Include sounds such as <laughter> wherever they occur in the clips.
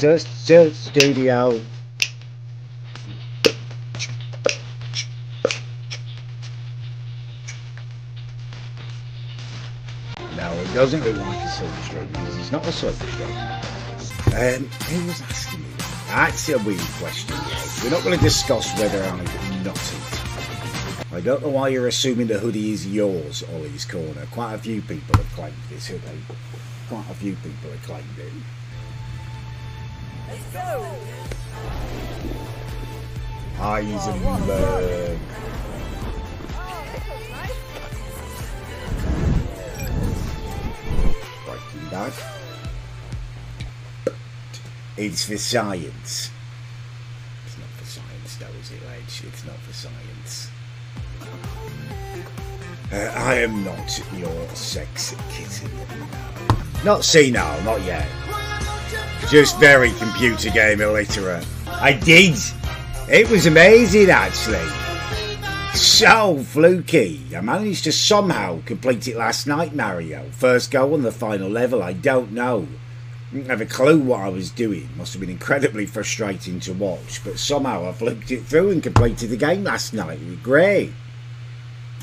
studio. No, it doesn't look like a silver stroke because it's not a silver stroke. Um, who was asking me? That's a weird question. We're not going to discuss whether I'm nutty. I don't know why you're assuming the hoodie is yours, Ollie's Corner. Quite a few people have claimed this hoodie. Quite a few people have claimed it. Heisenberg. Breaking Bad. It's for science. It's not for science, though, is it, Ledge? It's not for science. Uh, I am not your sex kitten. Not senile, not yet. Just very computer game illiterate. I did. It was amazing, actually. So fluky. I managed to somehow complete it last night, Mario. First go on the final level, I don't know. Didn't have a clue what I was doing. Must have been incredibly frustrating to watch, but somehow I flipped it through and completed the game last night. It was great.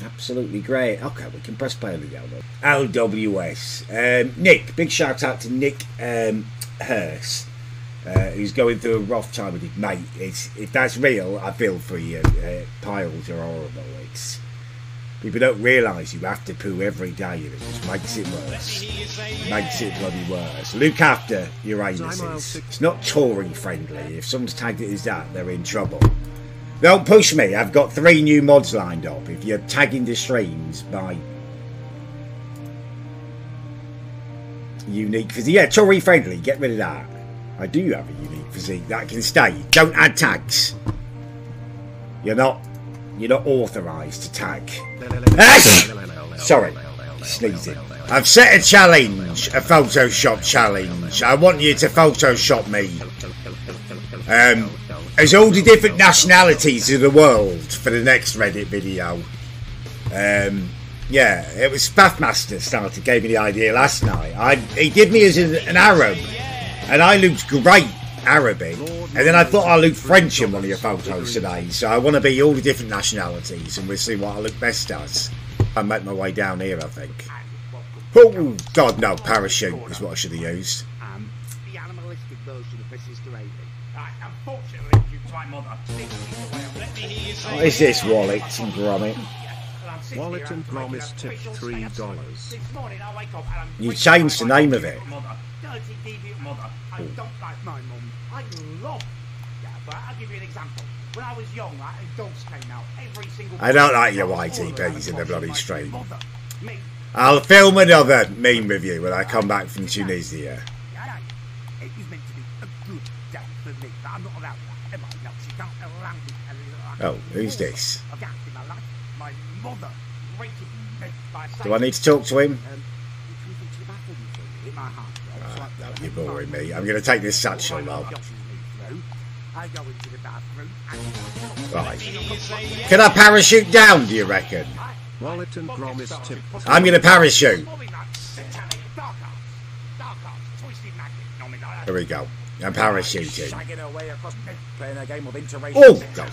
Absolutely great. Okay, we can press play on the yellow. LWS. Um, Nick, big shout out to Nick um, Hurst, uh, who's going through a rough time with his mate. It's, if that's real, I feel for you. Uh, piles are horrible. It's people don't realise you have to poo every day, and it just makes it worse. Makes it bloody worse. Look after your anuses. It's not touring friendly. If someone's tagged it as that, they're in trouble. Don't push me. I've got three new mods lined up. If you're tagging the streams by unique physique, yeah, Tory friendly. Get rid of that. I do have a unique physique that can stay. Don't add tags. You're not. You're not authorised to tag. Sorry, sneezing. I've set a challenge, a Photoshop challenge. I want you to Photoshop me. Um, as all the different nationalities of the world for the next Reddit video. Um, yeah, it was Spathmaster started gave me the idea last night. I he did me as an, an Arab, and I looked great Arabic. And then I thought I looked French in one of your photos today. So I want to be all the different nationalities, and we'll see what I look best as. I make my way down here, I think. Oh God, no! Parachute is what I should have used. Um, the animalistic version of Mrs. Gravy. Right, unfortunately, due to my mother, let me hear you say What is this, Wallet and Gromit? Wallet and Promise tip three dollars. This morning I wake up and I'm You changed the name of it. Mother, dirty deviant mother. I don't like my mum. I love. Yeah, but I'll give you an example. When I was young, right, and dogs came out every single. I don't like your YTPs in the bloody stream. I'll film another meme with you when I come back from Tunisia. Oh, who's this? I've got in my life. My mother rated me by Do I need to talk to him? Um, you come into the bathroom with me, in my heart. right? Ah, So I- no, you're boring me. I'm going to take this satchel though. I go into the bathroom Right. Can I parachute down, do you reckon? Wallet and Promise tip I'm going to parachute. Here we go. I'm parachuting. Shagging away across playing a game of interracial Oh. God.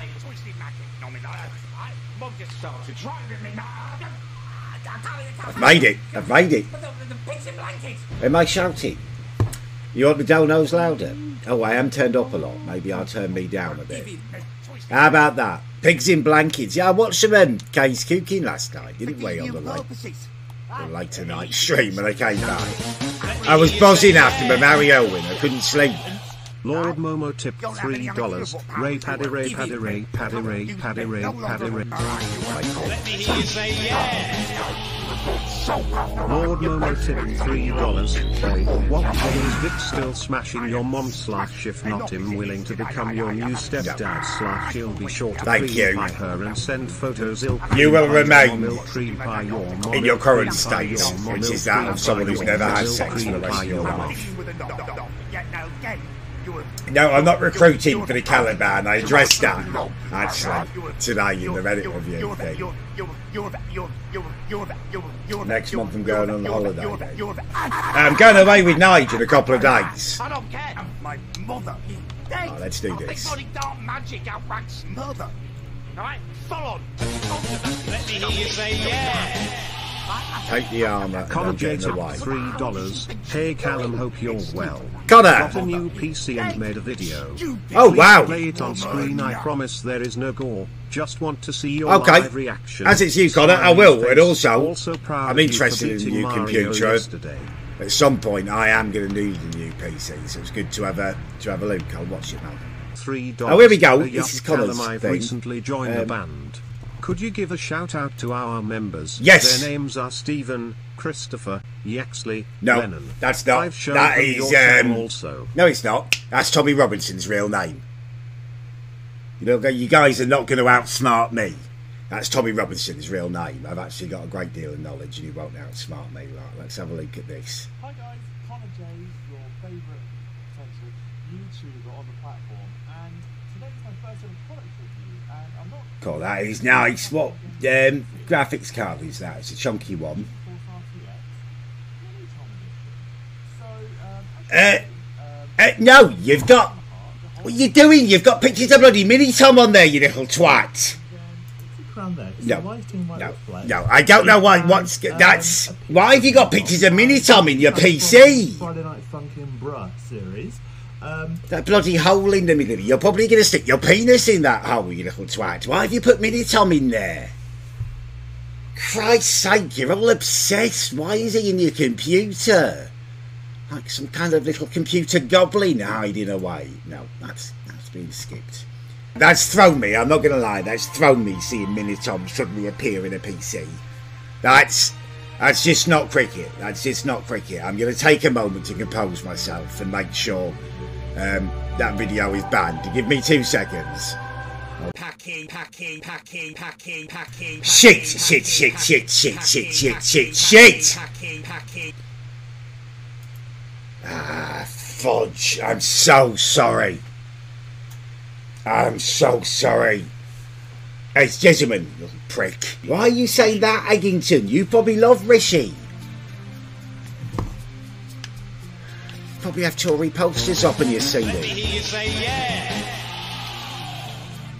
I've made it. I've made it. In. Am I shouting? You want the donos louder? Oh, I am turned up a lot. Maybe I'll turn me down a bit. How about that? Pigs in blankets. Yeah, I watched some um, Case cooking last night, didn't we, on the late, the late tonight stream when I came back. I was buzzing after my Mario win. I couldn't sleep. Lord Momo tip three dollars. Ray paddy ray paddy ray paddy ray paddy ray paddy ray. Lord Momo tip three dollars. What is Vic still smashing your mom slash if not him willing to become your new stepdad slash he'll be sure to Thank you. by her and send photos ill You will cream by your remain mom, ill cream by your mom, in your current cream by your state, mom, which is that of someone who's never had sex for the rest of your your life. A dog, dog, dog. Yeah, now again, you're No, I'm not recruiting for the Caliban. I addressed that actually today in the Reddit review thing. Next month I'm going on holiday. I'm going away with Nigel in a couple of days. I don't care. My mother is dead. Oh, let's do this. Big bloody dark magic outranks mother. Alright, follow on. Let me hear you say yeah. Take the armour and Connor I'm getting J the took white. three dollars. Hey Callum, hope you're well. Connor! Got a new PC and made a video. Oh, Please wow. Play it on screen. I promise there is no gore. Just want to see your Okay. live reaction. As it's you, Connor, I will, and also, also proud I'm of you for interested in the new computer. Yesterday. At some point, I am going to need a new PC, so it's good to have a to have a look. I'll watch it now. Three dollars. Oh, here we go. This is Callum, I've thing. recently joined the Um, band. Could you give a shout out to our members? Yes. Their names are Stephen, Christopher, Yaxley, No, Lennon. that's not- I've shown that them is, your channel um, also. No, it's not. That's Tommy Robinson's real name. You know, you guys are not going to outsmart me. That's Tommy Robinson's real name. I've actually got a great deal of knowledge, and you won't outsmart me. Right, let's have a look at this. Hi guys, Connor J, your favourite potential YouTuber on the platform, and today's my first ever product review, and I'm not Cool, that is nice. What um, graphics card is that? It's a chunky one. Force RTX Mini Tom edition. So, Uh, um, Uh, no, you've got. What are you doing? You've got pictures of bloody Mini Tom on there, you little twat. there. No, a live team white No, no, I don't know why. What's um, that's? Why have you got pictures of Mini Tom in your PC? Friday Night Funkin' Bruh series. Um, That bloody hole in the middle. You're probably going to stick your penis in that hole, you little twat. Why have you put Mini Tom in there? Christ's sake, you're all obsessed. Why is he in your computer? Like some kind of little computer goblin hiding away. No, that's that's been skipped. That's thrown me, I'm not going to lie. That's thrown me seeing Mini Tom suddenly appear in a PC. That's that's just not cricket. That's just not cricket. I'm going to take a moment to compose myself and make sure um, that video is banned. Give me two seconds. Shit, shit, shit, shit, shit, shit, shit, shit, shit. Ah, fudge. I'm so sorry. I'm so sorry. Hey, gentlemen, you little prick. Why are you saying that, Eggington? You probably love Rishi. Probably have Tory posters up on your Let me CD. hear you say yeah.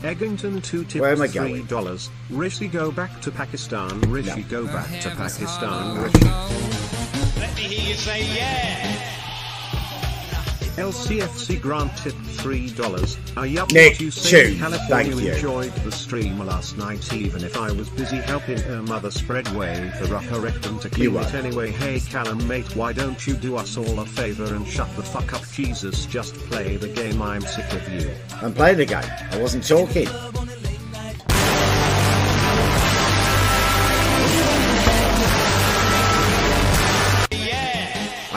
Eggington two tips Where am I three going? dollars. Rishi go back to Pakistan. Rishi No. go back to Pakistan. Rishi. Let me hear you say yeah. LCFC granted three dollars. Are yup Nick, what you say two. California Thank you. enjoyed the stream last night even if I was busy helping her mother spread way the rougher rectum to You clean it anyway. Hey Callum mate why don't you do us all a favor and shut the fuck up Jesus just play the game I'm sick of you. I'm playing the game. I wasn't talking.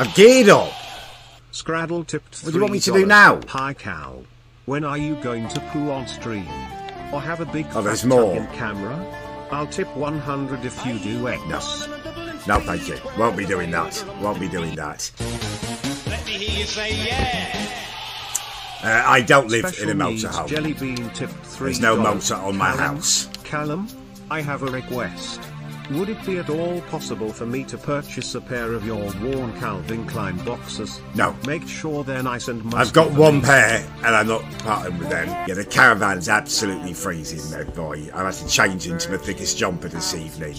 I've geared up. Scraddle tipped What do you want me to do now? Hi Cal. When are you going to poo on stream? Or have a big Oh, there's more. camera? I'll tip 100 if you do X. No, No, thank you. Won't be doing that. Won't be doing that. Let me hear you say yeah. Uh, I don't live Special in a needs motorhome. Jelly bean tipped three. There's no motor on my house. Callum, I have a request. Would it be at all possible for me to purchase a pair of your worn Calvin Klein boxers? No. Make sure they're nice and musty I've got one me. pair, and I'm not parting with them. Yeah, the caravan's absolutely freezing, there, boy. I had to change into my thickest jumper this evening.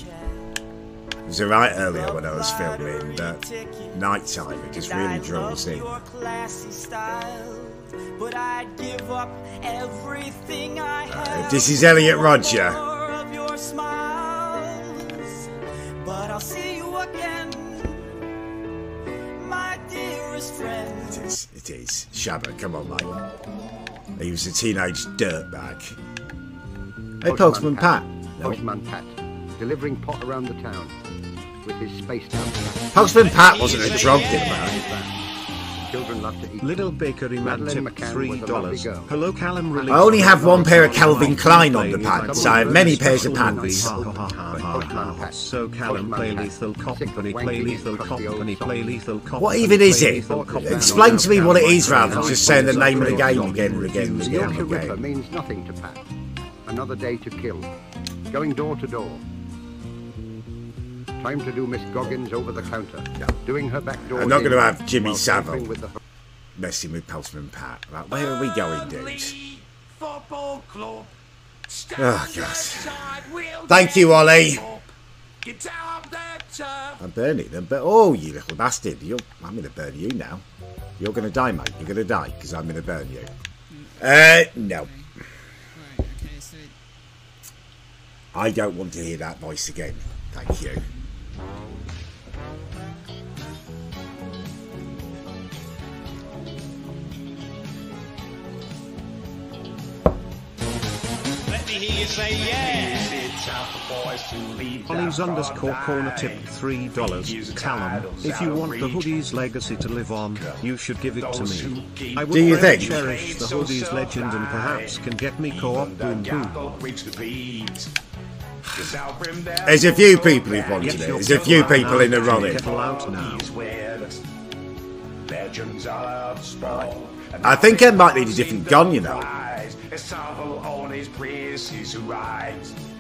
It was alright earlier when I was filming, but night time it just really draws in. Your classy style, but I'd give up everything I uh, have this is Elliot Rodger. I'll see you again, my dearest friend. It is, it is. Shabba, come on, mate. He was a teenage dirtbag. Hey, Postman Pat. No. Postman Pat, delivering pot around the town with his space out cat. Postman Pat wasn't a drug dealer. Children love to eat. Little bakery man Madeleine McCann three was a lovely dollars. Hello Callum released I only have one pair of on Calvin Klein play underpants. with I have many pairs of pants. <laughs> So Callum, play Lethal Pat. Sick of Company, play Lethal in crusty old Company, play. Lethal Company. What even is it? Explain to me what it is rather than just saying the name of the game again and again and The again Yorkshire Ripper again. means nothing to Pat. Another day to kill. Going door to door. Time to do Miss Goggins over the counter. Doing her back door. I'm not gonna have Jimmy Savile. with the- messing with Postman Pat. Right, where are we going, dudes? Football club. Oh, God. Thank you, Ollie. Get down. I'm burning them, but oh, you little bastard! You're, I'm going to burn you now. You're going to die, mate. You're going to die because I'm going to burn you. Uh, no. Right, okay, so I don't want to hear that voice again. Thank you. Say yeah. Ollie's underscore corner tip three dollars. Talon, if you want the hoodie's legacy to live on, you should give it to me. I would Do you think? cherish the hoodie's legend and perhaps can get me co-op boom boom. There's a few people who've wanted it. There's a few people in the running. Kettle out now. Legends of sport. I think I might need a different gun, you know.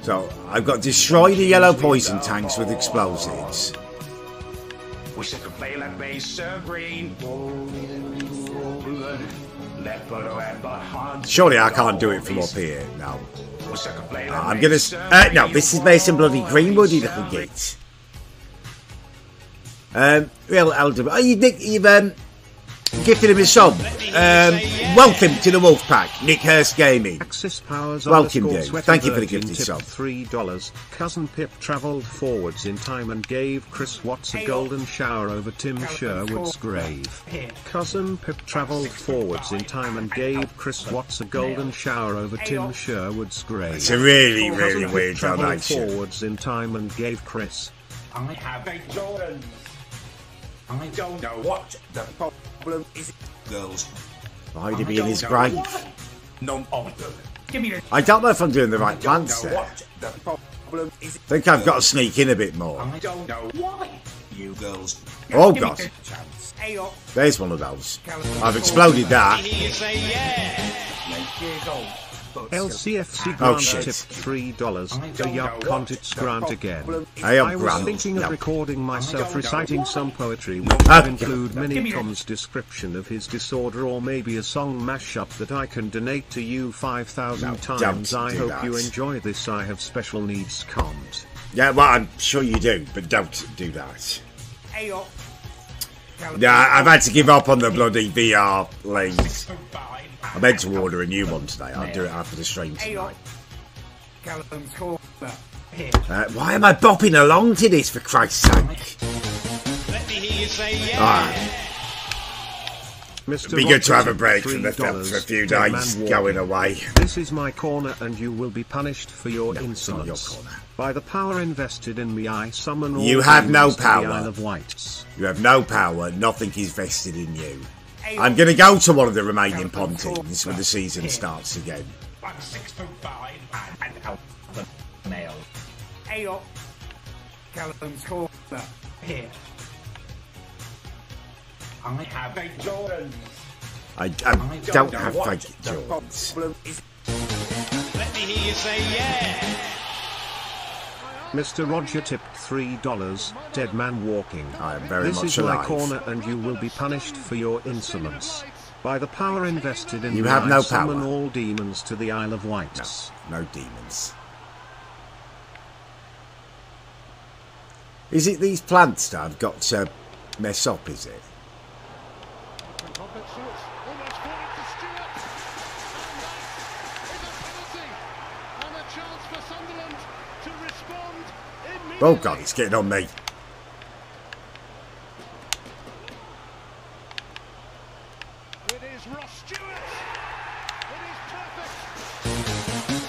So I've got destroy the yellow poison tanks with explosives. Wish I could play like base so green. Left foot and but hunt. Surely I can't do it from up here. No. Wish I could play like I'm gonna. Uh, no, this is Mason Bloody Greenwood, you little git. Um, real elder. Oh, you Nick, you've um, gifted him a sub. Um, welcome to the Wolf Pack, Nick Hurst Gaming. Axis Powers Welcome, underscore dude. Thank you for the gifted tipped sub. Three dollars. Cousin Pip travelled forwards in time and gave Chris Watts a golden shower over Tim Sherwood's grave. Cousin Pip travelled forwards in time and gave Chris Watts a golden shower over Tim Sherwood's grave. It's a really, really Cousin Pip weird travelled donation. forwards in time and gave Chris. I have a Jordan. I don't know what the problem is. Girls. Why'd he be in his grave? None of them. Give me the. I don't know if I'm doing the right don't plans know there. what the problem is. I think I've got to sneak in a bit more. I don't know why. You girls. Oh, Give me God. the. Hey up. There's one of those. I've exploded that. Let me hear you say yeah. Eight years old. but LCFC Oh, grant shit. tipped three dollars. I The don't Yup know Contits grant again. I am I was grand. thinking of No. recording myself reciting some poetry which Ah. would include Give me Mini Tom's description of his disorder or maybe a song mashup that I can donate to you 5,000 No, times. I hope that. you enjoy this. I have special needs comms. Yeah, well, I'm sure you do, but don't do that. Hey up. Yeah, I've had to give up on the bloody VR lanes. I meant to order a new one today. I'll do it after the stream tonight. up. Callum's corner. Here. Uh, why am I bopping along to this, for Christ's sake? Let me hear you say yeah. Alright, Mr. be good to have a break from the film for a few days going away. This is my corner and you will be punished for your No, it's not your insolence. By the power invested in me, I summon all You have no demons the power. Isle of Wights. You have no power, nothing is vested in you. I'm going to go to one of the remaining pontins when the season starts again. Six foot five and an alpha male. Hey up. Callum's corner. Here. I have a Jordan. I, I don't have fake Jordans. Let me hear you say yeah. Mr. Roger tipped three dollars. Dead man walking. I am very this much is alive. my corner, and you will be punished for your insolence. By the power invested in You have no summon all demons to the Isle of Wights. No demons. Is it these plants that I've got to mess up, is it? Oh god, he's getting on me.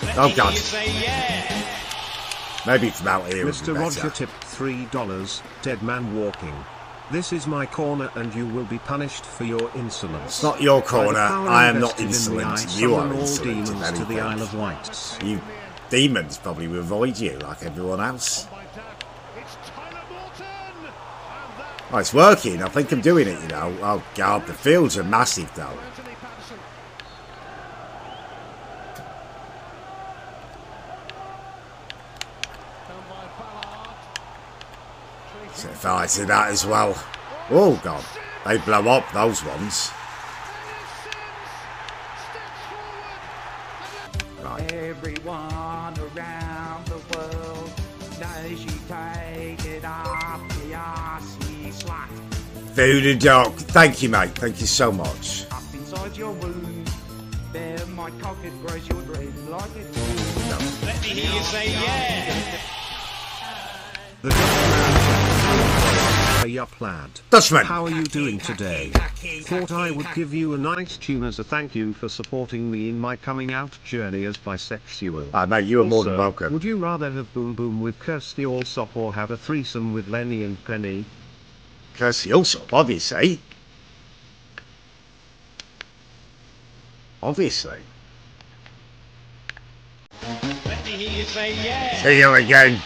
Let Oh, me God. hear you say yeah. Maybe from out here would be Mr. Roger better. tipped three dollars. Dead man walking. This is my corner, and you will be punished for your insolence. It's not your corner. I am not invested in insolent. You are summon all insolent. if demons to the Isle of Wight. You demons probably will avoid you like everyone else. Oh, it's working. I think I'm doing it, you know. Oh, God, the fields are massive, though. So if I that as well. Oh, God. They blow up, those ones. Right. Everyone around. Voodoo dog. Thank you, mate. Thank you so much. Up inside your wound. There my cock it grows your dream like it Let me hear you say yeah. The Dutchman Hey up lad. Dutchman. How are you doing today? Thought I would give you a nice tune as a thank you for supporting me in my coming out journey as bisexual. Ah, mate, you are more than welcome. Would you rather have Boom Boom with Kirstie Allsopp or have a threesome with Lenny and Penny? Kirstie Allsopp, obviously. Obviously. Let me hear you say yeah. See you again.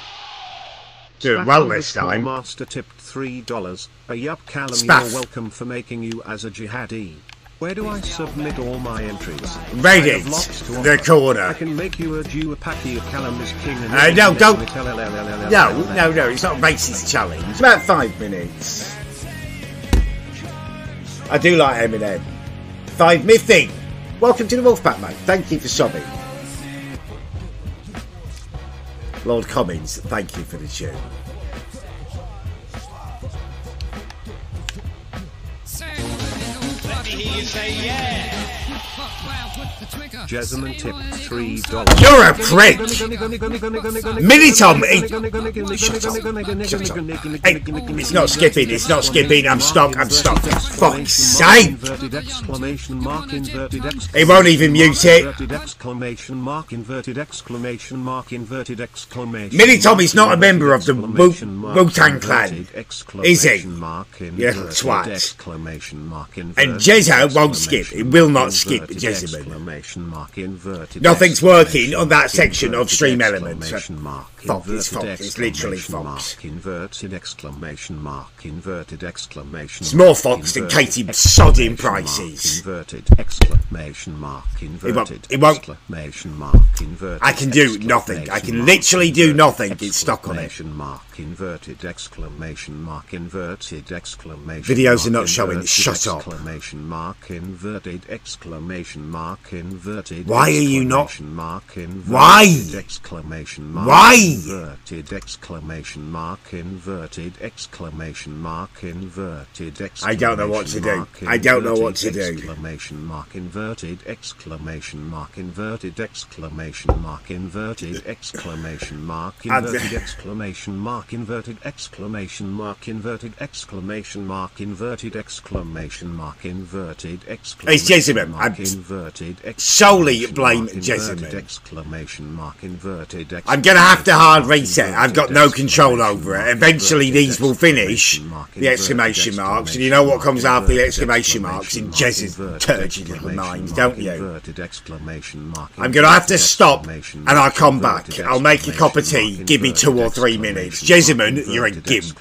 Doing well this time. Master tipped three dollars. A yup Callum, Spaff. you're welcome for making you as a jihadi. Where do I submit all my entries? Reddit, I to the offer. corner. I can make you a Jew a packy of Callum is king and Uh, no, don't- No, No, no, no, it's not a racist challenge. It's About five minutes. I do like Eminem. Five Mythic. Welcome to the Wolfpack, mate. Thank you for subbing. Lord Cummins, thank you for the tune. You say yeah. Jessamine tipped three dollars. You're a prick! Mini Tom, he- Shut up. Shut up. Hey, it's not skipping, it's not skipping. I'm stuck, I'm stuck. Fuck's sake! Inverted exclamation mark, inverted exclamation He won't even mute it. Inverted exclamation mark, inverted exclamation mark, inverted exclamation Mini Tom is not a member of the exclamation Wu- mark, Wu-Tang Clan. Is he? exclamation Mark, You inverted little twat. And inverted Jezza won't skip. He will not skip inverted Jessamine. exclamation mark, inverted Nothing's working on that section of Stream Elements. mark, Fox, Fox, it's literally Fox. mark, Inverted exclamation mark, inverted exclamation It's more Fox than Katie sodding prices. Inverted exclamation mark, inverted it won't- exclamation mark, inverted I can do nothing. I can literally do nothing. It's stuck on it. mark, inverted exclamation mark, inverted exclamation Videos are not showing. Shut up. Exclamation mark, inverted exclamation mark, inverted Why are you not- Mark, inverted Why? Exclamation mark. Why? Inverted exclamation mark. Inverted exclamation mark. Inverted exclamation I don't know what to do. I don't know what to inverted do. Exclamation mark. Inverted exclamation mark. Inverted exclamation mark. Inverted exclamation mark. Inverted exclamation mark. Inverted exclamation mark. Inverted exclamation mark. Inverted exclamation mark. Inverted exclamation mark. I'm Inverted solely exclamation blame mark, inverted Jessamine. Exclamation mark. Inverted. I'm gonna have to hard reset. I've got no control over it. Eventually these will finish the exclamation marks, and you know what comes after the exclamation marks in Jez's turgid little mind, don't you? Inverted exclamation mark. I'm gonna have to stop and I'll come back. I'll make a cup of tea. Give me two or three minutes. Jessamine, you're a gimp.